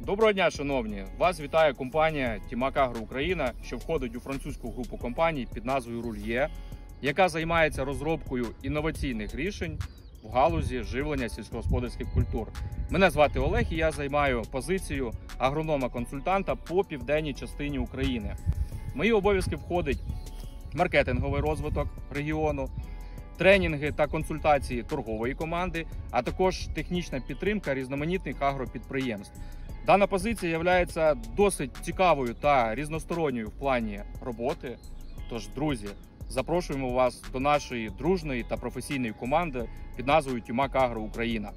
Доброго дня, шановні! Вас вітає компанія Тімак Агро Україна, що входить у французьку групу компаній під назвою Рульє, яка займається розробкою інноваційних рішень в галузі живлення сільськогосподарських культур. Мене звати Олег і я займаю позицію агронома-консультанта по південній частині України. Мої обов'язки входить маркетинговий розвиток регіону, тренінги та консультації торгової команди, а також технічна підтримка різноманітних агропідприємств. Дана позиція є досить цікавою та різносторонньою в плані роботи. Тож, друзі, запрошуємо вас до нашої дружної та професійної команди під назвою Тюмак Агро Україна.